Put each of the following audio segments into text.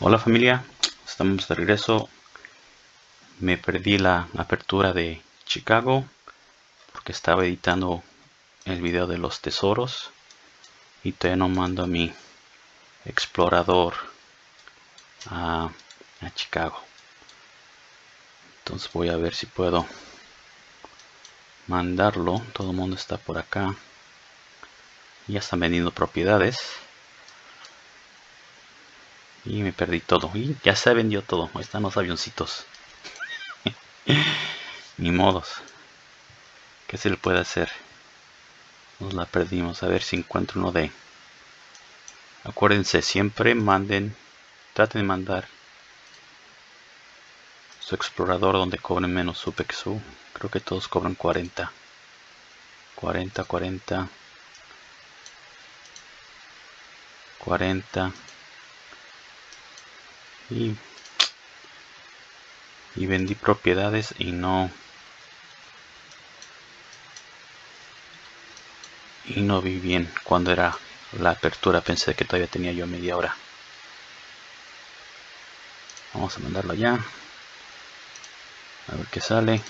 Hola familia, estamos de regreso. Me perdí la apertura de Chicago porque estaba editando el video de los tesoros y todavía no mando a mi explorador a, a Chicago. Entonces voy a ver si puedo mandarlo. Todo el mundo está por acá. Ya están vendiendo propiedades. Y me perdí todo. Y ya se vendió todo. Están los avioncitos. Ni modos. ¿Qué se le puede hacer? Nos la perdimos. A ver si encuentro uno de... Acuérdense, siempre manden... Traten de mandar su explorador donde cobren menos su Pexu. Creo que todos cobran 40. 40, 40. 40 y, vendí propiedades y no. Y no vi bien cuando era la apertura. Pensé que todavía tenía yo media hora. Vamos a mandarlo ya. A ver qué sale.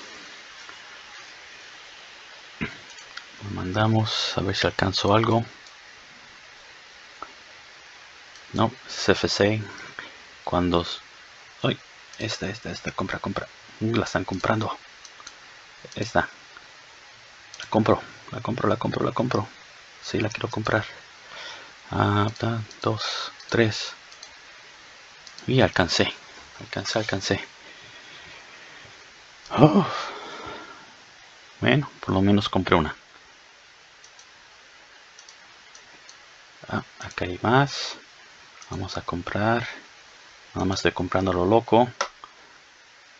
Lo mandamos a ver si alcanzo algo. No, CFC. Cuando... Esta, esta, esta. Compra, compra. La están comprando. Esta. La compro. La compro, la compro, la compro. Sí, la quiero comprar. Ah, dos, tres. Y alcancé. Alcancé, alcancé. Oh. Bueno, por lo menos compré una. Ah, acá hay más. Vamos a comprar. Nada más estoy comprando lo loco.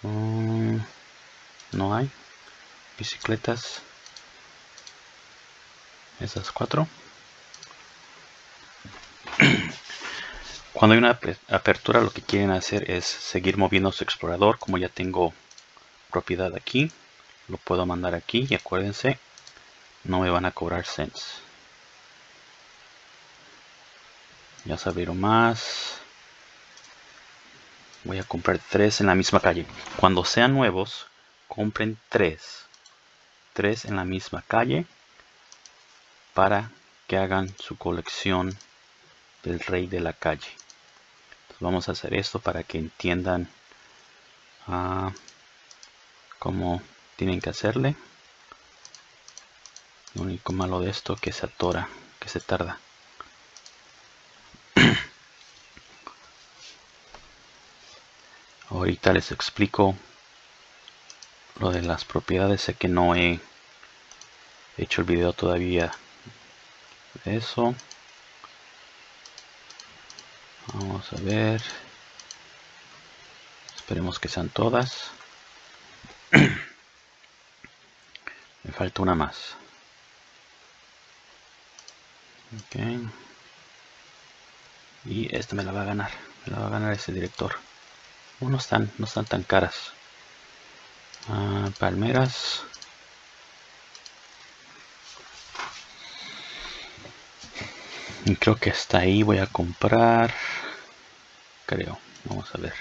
Mm, no hay. Bicicletas. Esas cuatro. Cuando hay una apertura lo que quieren hacer es seguir moviendo su explorador. Como ya tengo propiedad aquí. Lo puedo mandar aquí y acuérdense. No me van a cobrar cents. Ya se más. Voy a comprar tres en la misma calle. Cuando sean nuevos, compren tres. Tres en la misma calle para que hagan su colección del rey de la calle. vamos a hacer esto para que entiendan ah, cómo tienen que hacerle. Lo único malo de esto que se atora, que se tarda. Ahorita les explico lo de las propiedades. Sé que no he hecho el video todavía de eso. Vamos a ver. Esperemos que sean todas. Me falta una más. Ok. Y esta me la va a ganar. Me la va a ganar ese director no están, no están tan caras. Ah, palmeras. Y creo que hasta ahí voy a comprar. Creo. Vamos a ver.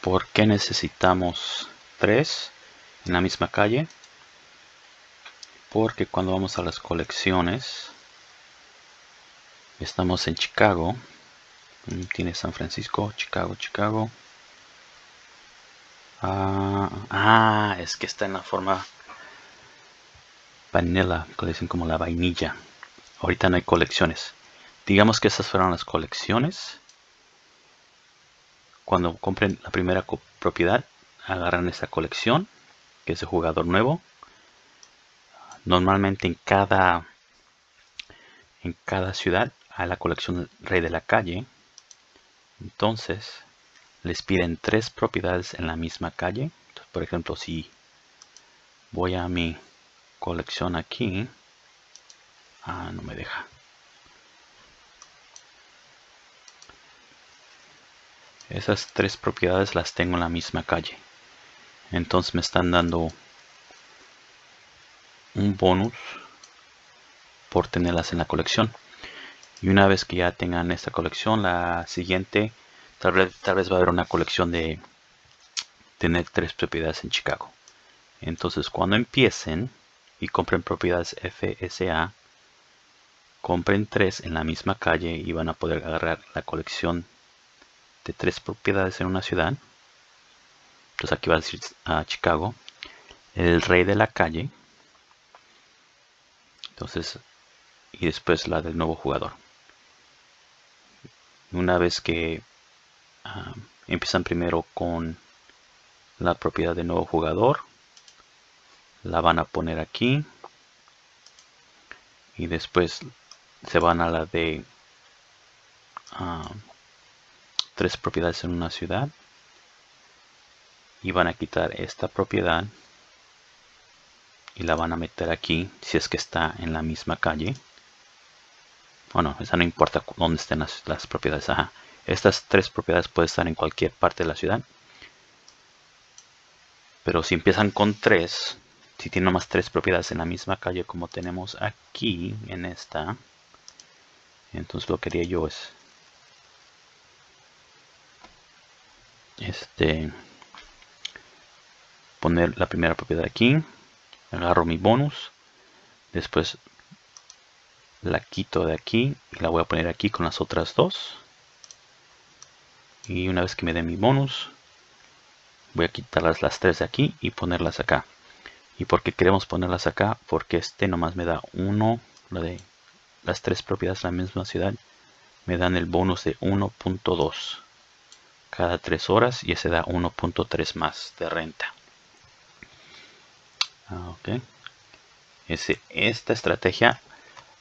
¿Por qué necesitamos tres en la misma calle? Porque cuando vamos a las colecciones Estamos en Chicago. Mm, tiene San Francisco, Chicago, Chicago. Ah, ah, es que está en la forma vanilla, que dicen como la vainilla. Ahorita no hay colecciones. Digamos que esas fueron las colecciones. Cuando compren la primera propiedad, agarran esa colección, que es de jugador nuevo. Normalmente en cada en cada ciudad a la colección Rey de la Calle, entonces les piden tres propiedades en la misma calle. por ejemplo, si voy a mi colección aquí, ah, no me deja. Esas tres propiedades las tengo en la misma calle. Entonces me están dando un bonus por tenerlas en la colección. Y una vez que ya tengan esta colección, la siguiente, tal vez, tal vez va a haber una colección de tener tres propiedades en Chicago. Entonces cuando empiecen y compren propiedades FSA, compren tres en la misma calle y van a poder agarrar la colección de tres propiedades en una ciudad. Entonces aquí va a decir a Chicago, el rey de la calle. Entonces, y después la del nuevo jugador. Una vez que ah, empiezan primero con la propiedad del nuevo jugador, la van a poner aquí y después se van a la de ah, tres propiedades en una ciudad y van a quitar esta propiedad y la van a meter aquí si es que está en la misma calle bueno, esa no importa dónde estén las, propiedades estas tres propiedades pueden estar en cualquier parte de la ciudad. Pero si empiezan con tres si tiene más tres propiedades en la misma calle como tenemos aquí en esta entonces lo que haría yo es este poner la primera propiedad aquí agarro mi bonus después la quito de aquí y la voy a poner aquí con las otras dos. Y una vez que me dé mi bonus voy a quitarlas las tres de aquí y ponerlas acá. Y por qué queremos ponerlas acá porque este nomás me da uno lo de las tres propiedades de la misma ciudad me dan el bonus de 1.2 cada tres horas y ese da 1.3 más de renta. Ah, ok. Ese, esta estrategia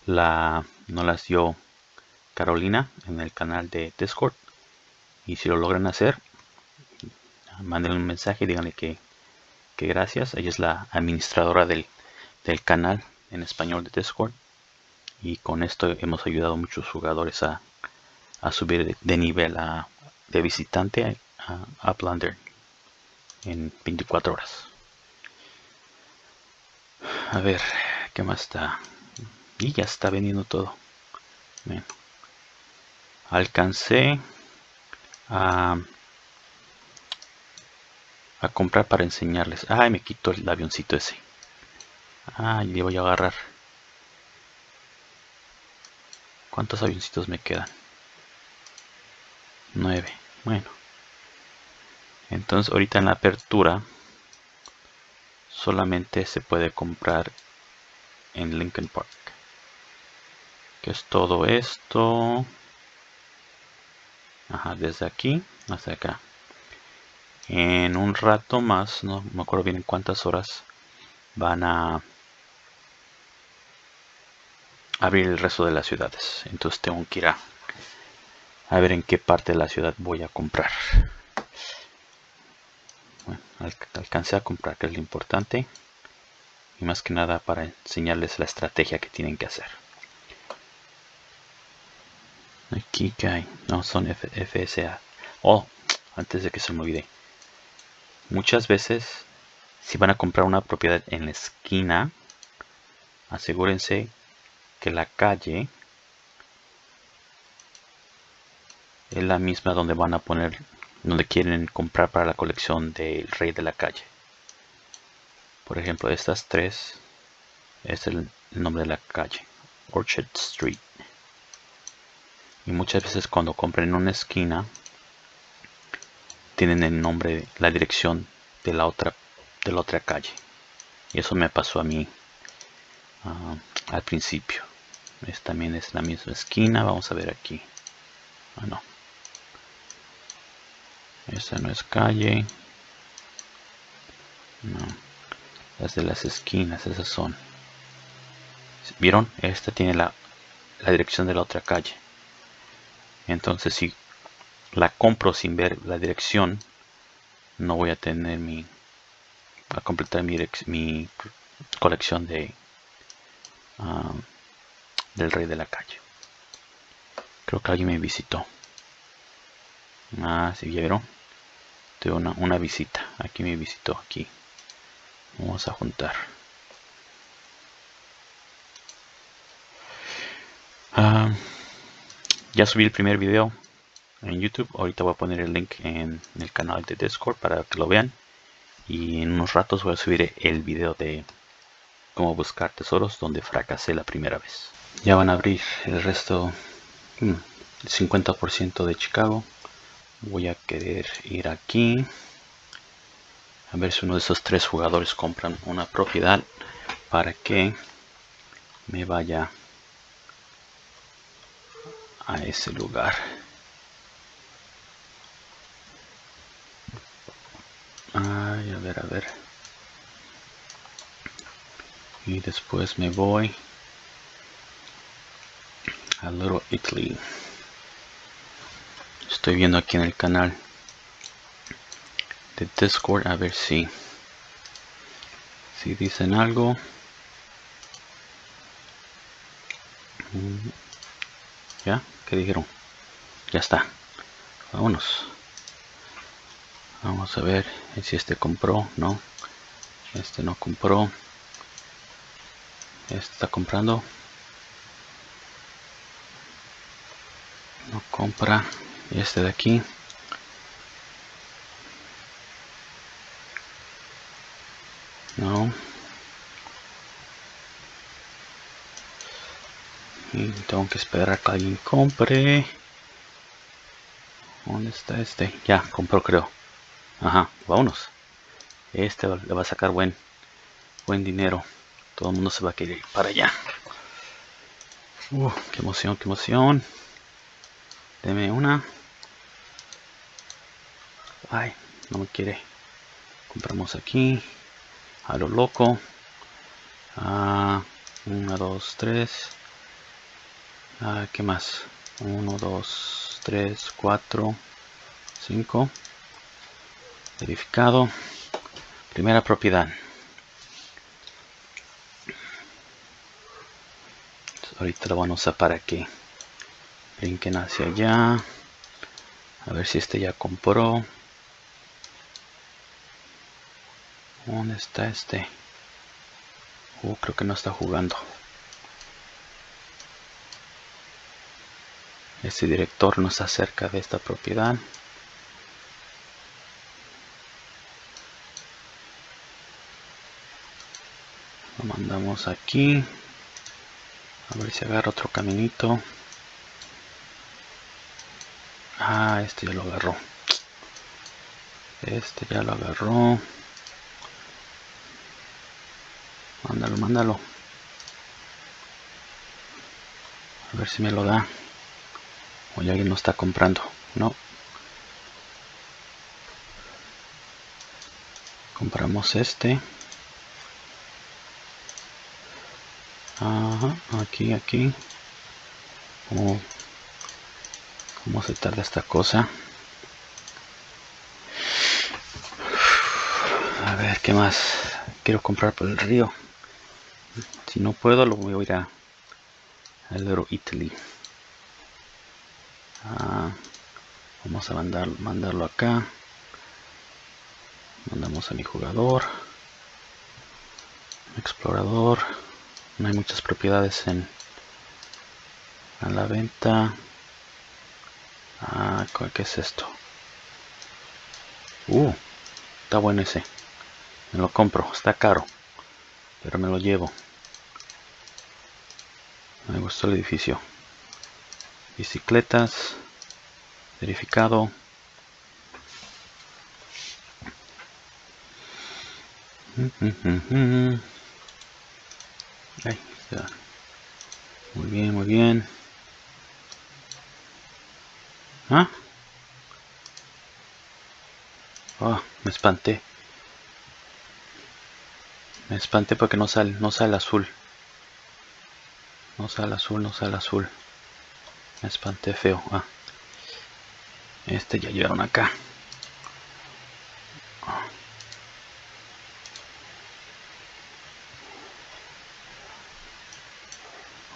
la no las dio Carolina en el canal de Discord y si lo logran hacer manden un mensaje y díganle que que gracias. Ella es la administradora del, canal en español de Discord. Y con esto hemos ayudado a muchos jugadores a, subir de, nivel a, de visitante a, a en 24 horas. A ver, ¿qué más está? Y ya está vendiendo todo. Alcancé a a comprar para enseñarles. Ay, me quito el avioncito ese. Ay, le voy a agarrar. ¿Cuántos avioncitos me quedan? Nueve. Bueno. Entonces ahorita en la apertura solamente se puede comprar en Lincoln Park. Que es todo esto. Ajá, desde aquí hasta acá en un rato más, no me acuerdo bien en cuántas horas, van a abrir el resto de las ciudades. Entonces tengo que ir a, ver en qué parte de la ciudad voy a comprar. Bueno, alcancé a comprar, que es lo importante. Y más que nada para enseñarles la estrategia que tienen que hacer. Aquí hay, no son FSA. Oh, antes de que se me olvide Muchas veces, si van a comprar una propiedad en la esquina, asegúrense que la calle es la misma donde van a poner, donde quieren comprar para la colección del rey de la calle. Por ejemplo, estas tres es el nombre de la calle, Orchard Street. Y muchas veces cuando compren en una esquina, tienen el nombre, la dirección de la otra, de la otra calle. Y eso me pasó a mí ah, al principio. Esta también es la misma esquina. Vamos a ver aquí. Ah, no. Esa no es calle. No. Las de las esquinas, esas son. ¿Vieron? Esta tiene la, la dirección de la otra calle. Entonces, si la compro sin ver la dirección, no voy a tener mi a completar mi, mi colección de um, del rey de la calle. Creo que alguien me visitó. Ah, si vieron. Tengo una, una visita. Aquí me visitó. Aquí. Vamos a juntar. Ah, ya subí el primer video en YouTube. Ahorita voy a poner el link en el canal de Discord para que lo vean. Y en unos ratos voy a subir el video de cómo buscar tesoros donde fracasé la primera vez. Ya van a abrir el resto, mm, el 50% de Chicago. Voy a querer ir aquí. A ver si uno de esos tres jugadores compran una propiedad para que me vaya a ese lugar. Ay, a ver, a ver. Y después me voy a Little Italy. Estoy viendo aquí en el canal de Discord a ver si si dicen algo. ¿Ya? ¿Qué dijeron? Ya está. Vámonos. Vamos a ver si este compró. No. Este no compró. Este está comprando. No compra. Este de aquí. No. Y tengo que esperar a que alguien compre. ¿Dónde está este? Ya, compró creo. Ajá, vámonos. Este le va a sacar buen, buen dinero. Todo el mundo se va a querer ir para allá. Uh, qué emoción, qué emoción. Deme una. Ay, no me quiere. Compramos aquí. A lo loco. Ah, una, dos, tres. Ah, ¿Qué más? Uno, dos, tres, cuatro, cinco. Verificado. Primera propiedad. ahorita lo vamos a para que brinquen hacia allá. A ver si este ya compró. ¿Dónde está este? Uh, creo que no está jugando. Este director no está cerca de esta propiedad. Lo mandamos aquí. A ver si agarra otro caminito. Ah, este ya lo agarró. Este ya lo agarró. Mándalo, mándalo. A ver si me lo da. O ya alguien no está comprando. No. Compramos este. Ajá, aquí, aquí. ¿Cómo, ¿Cómo se tarda esta cosa? A ver, ¿qué más? Quiero comprar por el río. Si no puedo, lo voy a ir a, a Little Italy. Ah, vamos a mandar, mandarlo acá. Mandamos a mi jugador. Explorador. No hay muchas propiedades en a la venta. Ah, ¿qué es esto? Uh, está bueno ese. Me lo compro, está caro. Pero me lo llevo. Me gustó el edificio. Bicicletas. Verificado. Ahí. Muy bien, muy bien. ¿Ah? Oh, me espanté. Me espanté porque no sale, no sale azul. No sale azul, no sale azul. Me espanté feo. Ah. Este ya llegaron acá.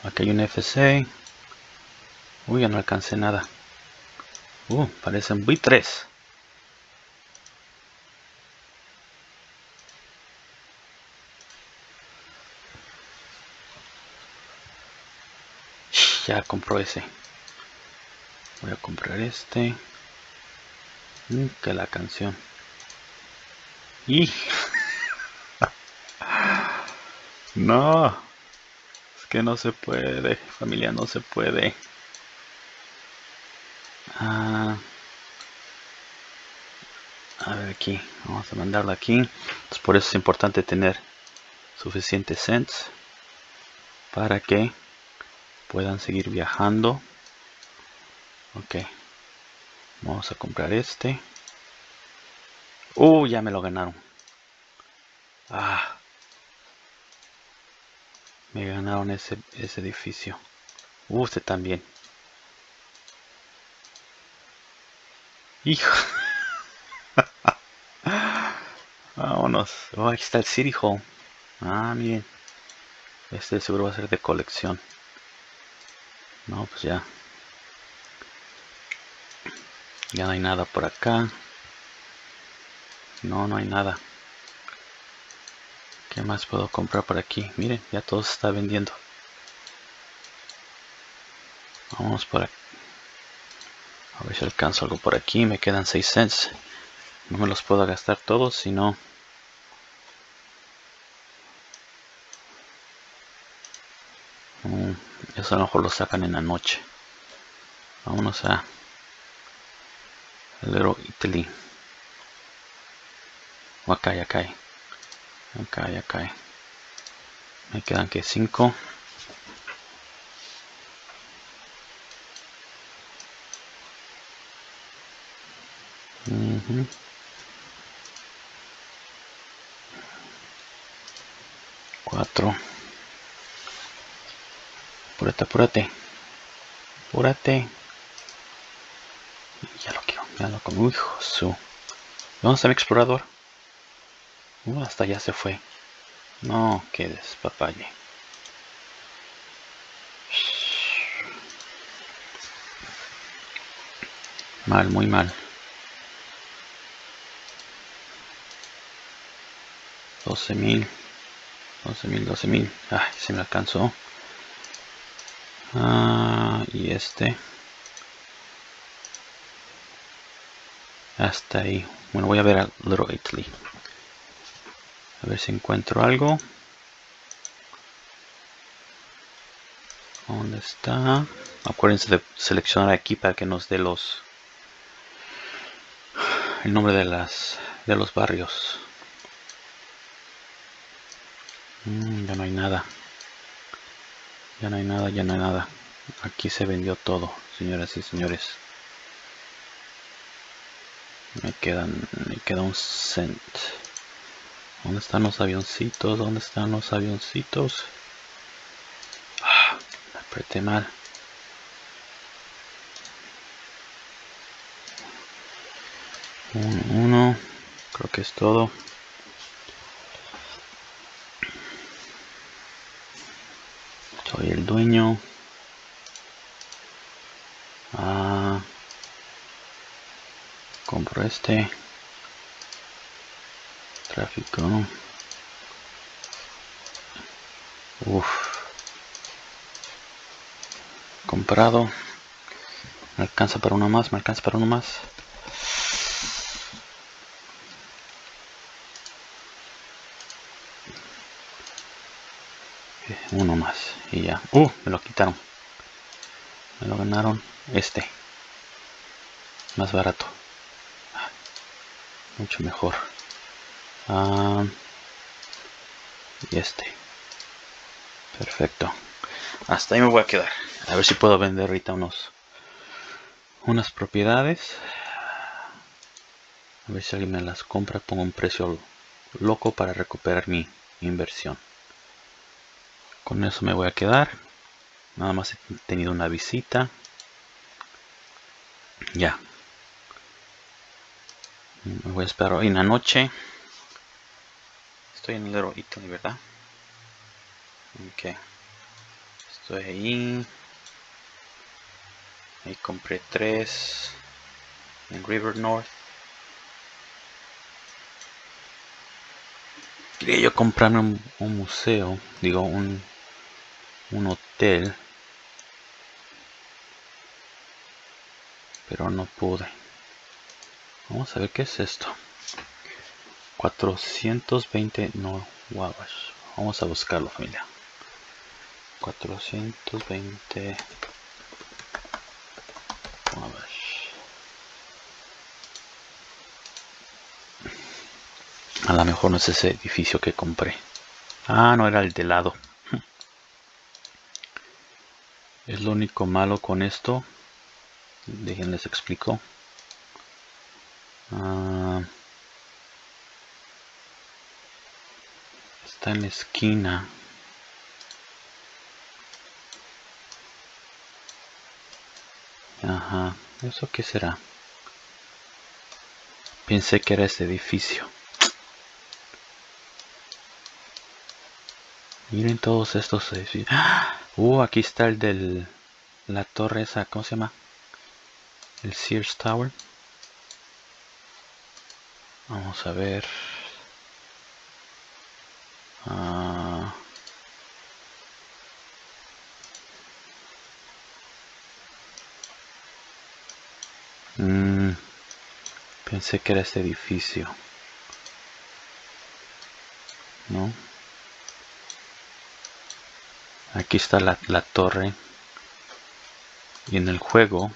Aquí hay un FC. Uy, ya no alcancé nada. Uh, parecen buitres. ya compró ese. Voy a comprar este. Mm, que la canción. Y no, es que no se puede, familia, no se puede. Ah, a ver aquí, vamos a mandarlo aquí. por eso es importante tener suficientes cents para que puedan seguir viajando. Ok, vamos a comprar este. Uh, ya me lo ganaron. Ah, me ganaron ese, ese edificio. Uh, usted también. Hijo. Vámonos. Oh, aquí está el City Hall. Ah, miren. Este seguro va a ser de colección. No, pues ya. Ya no hay nada por acá. No, no hay nada. ¿Qué más puedo comprar por aquí? Miren, ya todo se está vendiendo. Vamos por aquí. A ver si alcanzo algo por aquí. Me quedan 6 cents. No me los puedo gastar todos, sino... Mm, eso a lo mejor lo sacan en la noche. Vámonos a... Little Italy. O acá, acá. Acá, acá. Me quedan que 5. Cuatro. Apúrate, apúrate. Apúrate. Ya lo como. hijo su. ¿Dónde está mi explorador? Uh, hasta ya se fue. No, qué despapalle. Mal, muy mal. 12 mil. 12 mil, 12 mil. Ay, se me alcanzó. Ah, y este. Hasta ahí. Bueno, voy a ver a Little Italy. A ver si encuentro algo. ¿Dónde está? Acuérdense de seleccionar aquí para que nos dé los el nombre de las de los barrios. Mm, ya no hay nada. Ya no hay nada, ya no hay nada. Aquí se vendió todo, señoras y señores. Me quedan, me queda un cent. ¿Dónde están los avioncitos? ¿Dónde están los avioncitos? Ah, apreté mal. Uno, creo que es todo. Soy el dueño. Ah, compro este tráfico. Uf. Comprado. Me alcanza para uno más, me alcanza para uno más. Uno más y ya. Uh, me lo quitaron. Me lo ganaron este. Más barato. Mucho mejor. Ah, y este. Perfecto. Hasta ahí me voy a quedar. A ver si puedo vender ahorita unos unas propiedades. A ver si alguien me las compra. Pongo un precio loco para recuperar mi inversión. Con eso me voy a quedar. Nada más he tenido una visita. Ya. Me voy a esperar hoy en la noche. Estoy en Little Italy, ¿verdad? Ok. Estoy ahí. Ahí compré tres. En River North. Quería yo comprarme un, museo. Digo, un, un hotel. pero no pude. Vamos a ver qué es esto. 420 no wawash. Vamos a buscarlo familia. 420 A lo mejor no es ese edificio que compré. Ah, no era el de lado. Es lo único malo con esto. Déjenles explico. Ah, está en la esquina. Ajá, ¿eso qué será? Pensé que era este edificio. Miren todos estos edificios. ¡Ah! Uh, aquí está el del... La torre esa, ¿cómo se llama? El Sears Tower. Vamos a ver. Ah. Mm, pensé que era este edificio. ¿No? Aquí está la, la torre. Y en el juego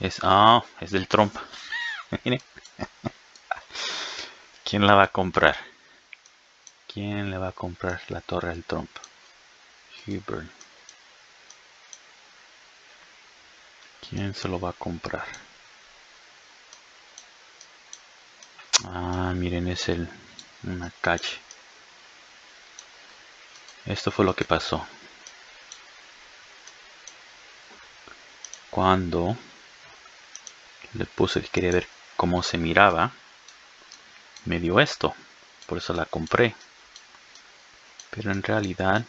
es... Ah, es del. Miren. ¿Quién la va a comprar? ¿Quién le va a comprar la torre al Trump? Hubert. ¿Quién se lo va a comprar? Ah, miren, es el una calle. Esto fue lo que pasó. Cuando le puse que quería ver cómo se miraba me dio esto por eso la compré. Pero en realidad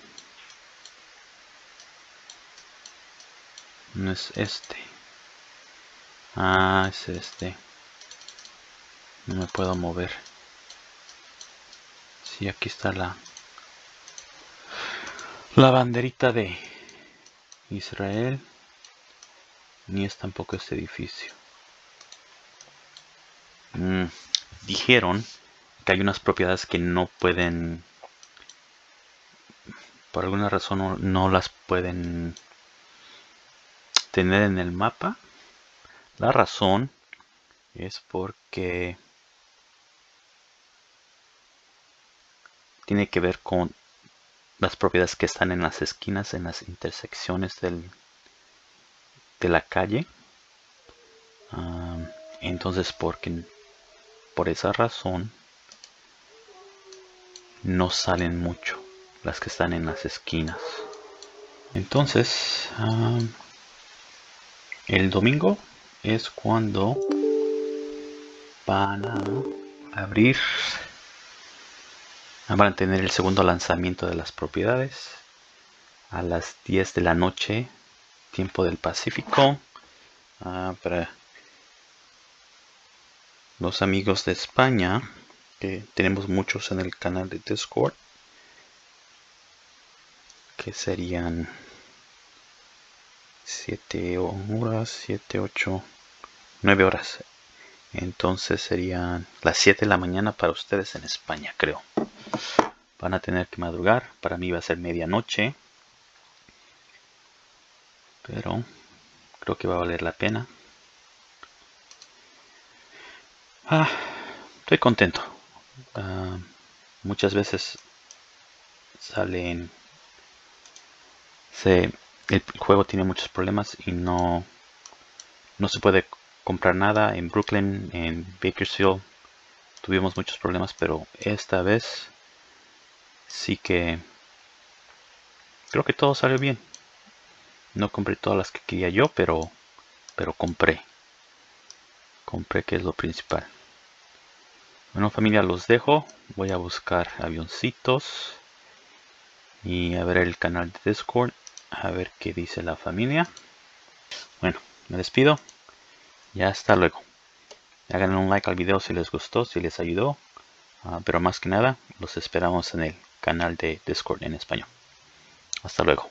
no es este. Ah es este. No me puedo mover. Sí, aquí está la la banderita de Israel. Ni es tampoco este edificio. Mm dijeron que hay unas propiedades que no pueden, por alguna razón no, las pueden tener en el mapa. La razón es porque tiene que ver con las propiedades que están en las esquinas, en las intersecciones del, de la calle. Ah, entonces, porque por esa razón no salen mucho las que están en las esquinas. Entonces, el domingo es cuando van a abrir, van a tener el segundo lanzamiento de las propiedades a las 10 de la noche, tiempo del Pacífico, ah, los amigos de España, que tenemos muchos en el canal de Discord, que serían 7 horas, 7, 8, 9 horas. Entonces serían las 7 de la mañana para ustedes en España, creo. Van a tener que madrugar. Para mí va a ser medianoche. Pero creo que va a valer la pena. Ah, estoy contento. Ah, muchas veces salen... Se, el juego tiene muchos problemas y no, no se puede comprar nada. En Brooklyn, en Bakersfield, tuvimos muchos problemas, pero esta vez sí que creo que todo salió bien. No compré todas las que quería yo, pero, pero compré. Compré que es lo principal. Bueno familia, los dejo. Voy a buscar avioncitos. Y a ver el canal de Discord. A ver qué dice la familia. Bueno, me despido. Y hasta luego. Hagan un like al video si les gustó, si les ayudó. Ah, pero más que nada, los esperamos en el canal de Discord en español. Hasta luego.